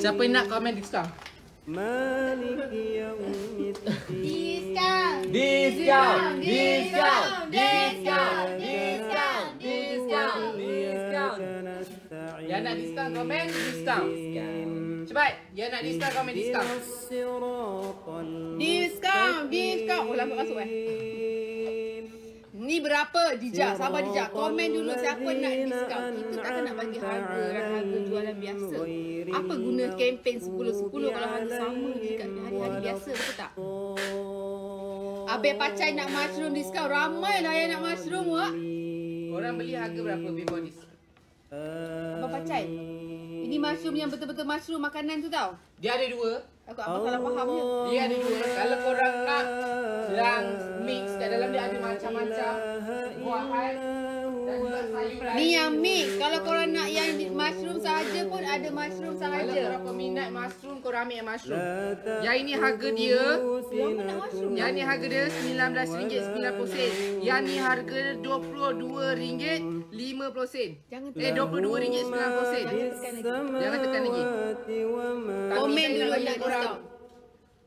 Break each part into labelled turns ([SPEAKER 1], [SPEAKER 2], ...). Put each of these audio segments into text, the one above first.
[SPEAKER 1] Siapa nak komen
[SPEAKER 2] Diska?
[SPEAKER 3] Diskaun
[SPEAKER 1] Diskaun
[SPEAKER 3] Diskaun Diskaun Diskaun Diskaun
[SPEAKER 1] Yang nak diskaun komen diskaun. Cepat, yang nak diskaun komen diskaun.
[SPEAKER 3] Diskaun. Diskaun. Oh, lambat masuk eh berapa Dija? Sabar Dija. Komen dulu siapa nak diskaun. Kita tak nak bagi harga lah, harga jualan biasa. Apa guna kempen 10 10 kalau harga sama dekat hari-hari biasa betul tak? Abang Pacai nak mushroom diskaun. Ramai lah yang nak mushroom wak.
[SPEAKER 1] Orang beli harga berapa before this?
[SPEAKER 3] Abang Pacai. Ini mushroom yang betul-betul mushroom makanan tu tau.
[SPEAKER 1] Dia ada dua.
[SPEAKER 3] Aku apa salah fahamnya.
[SPEAKER 1] Dia ada dua. Kalau korang nak yang mix kat dalam dia ada macam-macam juga sayuran.
[SPEAKER 3] Ni yang mix. Kalau korang nak yang mushroom sahaja pun ada mushroom
[SPEAKER 1] Kalau
[SPEAKER 3] sahaja.
[SPEAKER 1] korang peminat mushroom, korang ambil yang mushroom. Yang ini harga dia
[SPEAKER 3] Yang mana nak mushroom?
[SPEAKER 1] Yang ni harga dia RM19.90. Yang ni harga RM22.50.
[SPEAKER 3] Jangan
[SPEAKER 1] Eh RM22.90. Jangan tekan lagi.
[SPEAKER 3] Komen dulu
[SPEAKER 1] nak korang.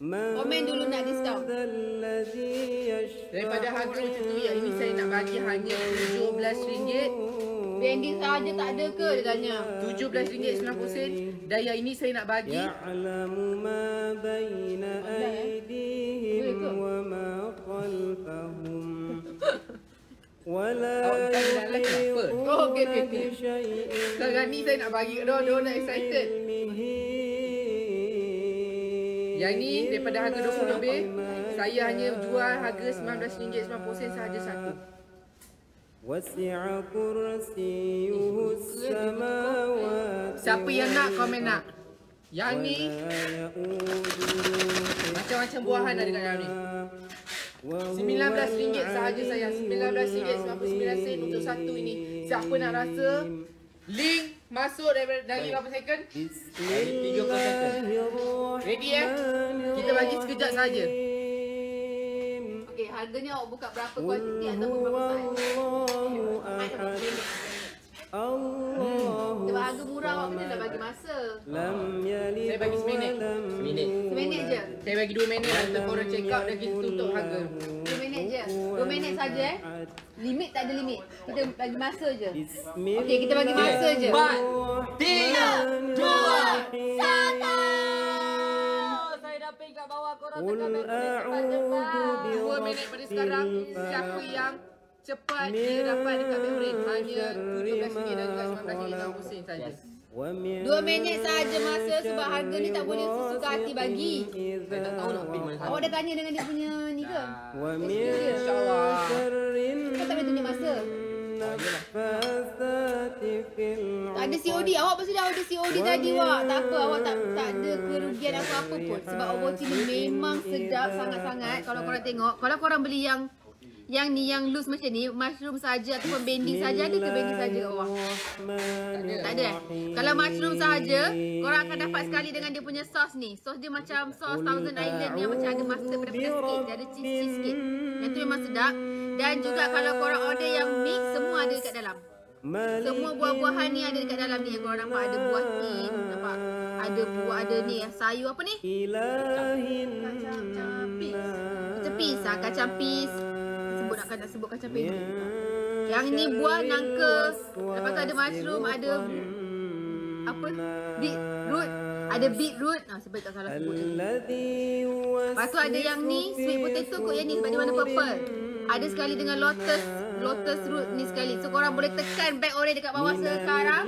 [SPEAKER 3] Komen dulu nak diskaun.
[SPEAKER 1] Daripada harga macam tu yang ini saya bagi hanya RM17
[SPEAKER 3] Bendy sahaja tak ada ke dia tanya?
[SPEAKER 1] RM17.90 Daya ini saya nak bagi.
[SPEAKER 2] Ya'alamu ma bayna aidihim
[SPEAKER 1] eh? wa ma khalfahum. Wala
[SPEAKER 2] yukiruna
[SPEAKER 3] oh, okay, okay,
[SPEAKER 2] okay.
[SPEAKER 1] Sekarang ni saya nak bagi Dia orang nak excited? yang ni daripada harga RM20 lebih Saya hanya jual harga RM19.90 sahaja satu.
[SPEAKER 2] Wasi'a kursiyuhu samawati
[SPEAKER 1] Siapa yang nak komen nak? Yang ni. Macam-macam buahan ada kat dalam ni. RM19 sahaja saya. RM19.99 untuk satu ini. Siapa nak rasa? Link masuk dari berapa second?
[SPEAKER 2] Dari 30 second
[SPEAKER 1] Ready eh? Kita bagi sekejap sahaja
[SPEAKER 3] Okay harganya awak buka berapa kuantiti ataupun berapa saiz?
[SPEAKER 1] lagi 2 minit lah korang check out Dan kita tutup harga.
[SPEAKER 3] 2 minit je. 2 minit saja. eh. Limit tak ada limit. Kita bagi masa je. Okay kita bagi masa je.
[SPEAKER 1] 4 3 2 1 Korang tekan beri-beri cepat 2 minit pada sekarang. Siapa yang cepat dia dapat dekat beri-beri Hanya 17 minit dan juga 19 minit
[SPEAKER 2] Dalam pusing sahaja yes.
[SPEAKER 3] Dua minit saja masa sebab harga ni tak boleh sesuka hati bagi. Awak dah tanya dengan dia punya ni ke?
[SPEAKER 1] InsyaAllah.
[SPEAKER 3] Kita tak boleh tunjuk masa. Tak ada COD. Awak pasti dah ada COD tadi, Wak. Tak apa, awak tak, tak ada kerugian apa-apa pun. Sebab Overwatch ni memang sedap sangat-sangat kalau korang tengok. Kalau korang beli yang yang ni yang loose macam ni mushroom saja ataupun bending saja ada ke bending saja kat bawah. Tak ada, tak ada kalau mushroom saja korang akan dapat sekali dengan dia punya sos ni. Sos dia macam sos thousand island ni yang macam ada mustard pedas-pedas sikit dia ada cheese cheese sikit. Yang tu memang sedap. Dan juga kalau korang order yang mix semua ada dekat dalam. Semua buah-buahan ni ada dekat dalam ni. Yang korang nampak ada buah tin nampak ada buah ada ni sayur apa ni?
[SPEAKER 2] Ah,
[SPEAKER 3] kacang kacang pis kacang pis pun nak kata sebut kacang pedi. Yeah. Yang ni buah nangka. Lepas tu ada mushroom, ada apa? Beetroot. Ada beetroot. Nah, sebab tak salah sebut. Lepas tu ada yang ni, sweet potato kot yang ni sebab dia warna purple. Ada sekali dengan lotus, lotus root ni sekali. So korang boleh tekan back orange dekat bawah sekarang.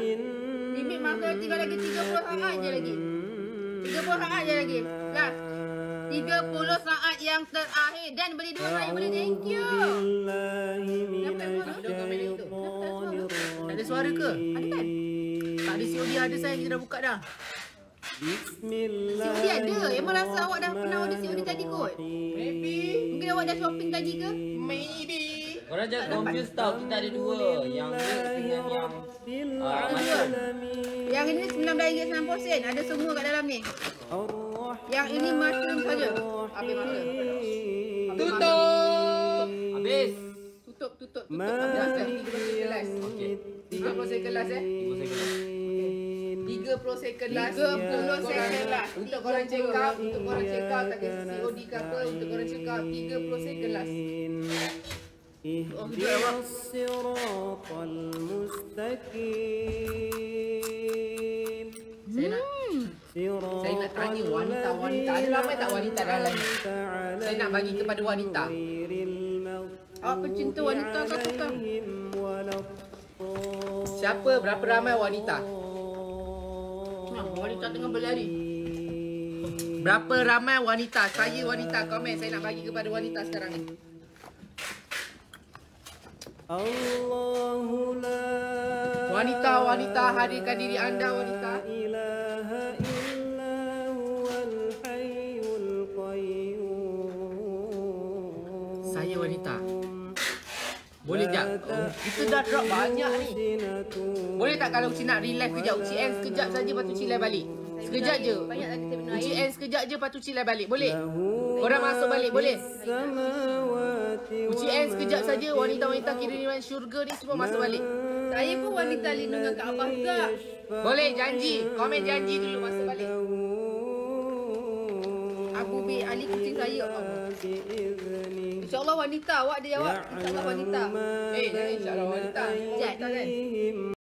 [SPEAKER 3] Limit masa tinggal lagi 30 saat je lagi. 30 saat je lagi. Last. 30 saat yang terakhir dan beli dua saya boleh thank you. Billahi
[SPEAKER 2] minasyaitanir
[SPEAKER 1] rajim. Ada suara ke?
[SPEAKER 3] Ada kan?
[SPEAKER 1] Tak ada COD ada saya kita dah buka dah.
[SPEAKER 3] Bismillah.
[SPEAKER 2] Siapa
[SPEAKER 3] ada. Emak rasa awak dah pernah order COD tadi kot.
[SPEAKER 1] Maybe.
[SPEAKER 3] Mungkin awak dah shopping tadi ke?
[SPEAKER 1] Maybe.
[SPEAKER 4] Korang jangan confuse tau kita ada dua Yang ni dengan yang
[SPEAKER 2] uh,
[SPEAKER 3] Yang ini RM19.90 Ada semua kat dalam ni
[SPEAKER 2] الرحمن
[SPEAKER 3] Yang ini mushroom saja. Habis masa.
[SPEAKER 1] Tutup.
[SPEAKER 4] Habis
[SPEAKER 3] Tutup, tutup, tutup.
[SPEAKER 2] مالك
[SPEAKER 3] Habis masa.
[SPEAKER 2] يوم
[SPEAKER 1] Berapa saya kelas eh?
[SPEAKER 4] Tunggu saya kena
[SPEAKER 1] 3 30 second last
[SPEAKER 3] 30 second last.
[SPEAKER 1] Untuk korang check out Untuk korang check out Tak kira COD ke apa Untuk korang check out 30 second last
[SPEAKER 2] اهدنا الصراط المستقيم
[SPEAKER 1] wanita-wanita. Ada ramai tak wanita dalam ni? Saya nak bagi kepada wanita.
[SPEAKER 3] oh pencinta wanita kau
[SPEAKER 2] suka
[SPEAKER 1] Siapa? Berapa ramai wanita?
[SPEAKER 3] Wanita tengah berlari.
[SPEAKER 1] Berapa ramai wanita? Saya wanita. Komen saya nak bagi kepada wanita sekarang ni. Wanita-wanita hadirkan diri anda wanita. sebagai wanita. Boleh tak? Kita dah drop banyak ni. Boleh tak kalau Uci nak relive kejap? Uci end sekejap saja lepas tu Uci live balik. Sekejap je. Uci end sekejap je lepas tu Uci live balik. Boleh? Korang masuk balik. Boleh? Uci end sekejap saja wanita-wanita kiriman syurga ni semua masuk balik.
[SPEAKER 3] Saya pun wanita lindungan Kak Abah juga.
[SPEAKER 1] Boleh janji. Komen janji dulu masuk balik.
[SPEAKER 3] Aku be Ali kucing saya.
[SPEAKER 2] Aku
[SPEAKER 3] be Ali kucing saya wanita. Awak dia jawab insya-Allah wanita.
[SPEAKER 1] Eh, eh insya-Allah wanita.
[SPEAKER 2] Jangan.